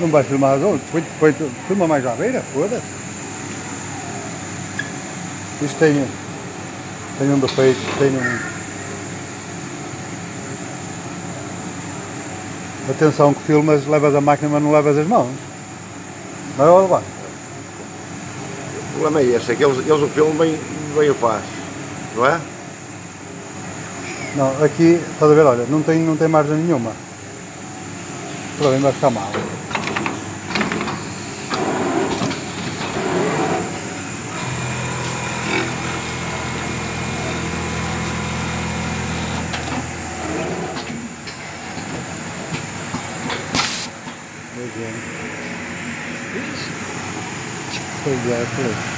Não vai filmar as outras? Põe, põe, filma mais à beira, foda-se. Isto tem, tem um defeito, tem um... Atenção que filmas, levas a máquina mas não levas as mãos. Não é vai? O problema é esse, é que eles, eles o filme bem, bem o faz, não é? Não, aqui, estás a ver, olha, não tem, não tem margem nenhuma. Para mim vai ficar mal. Pois é. Pois é, pois.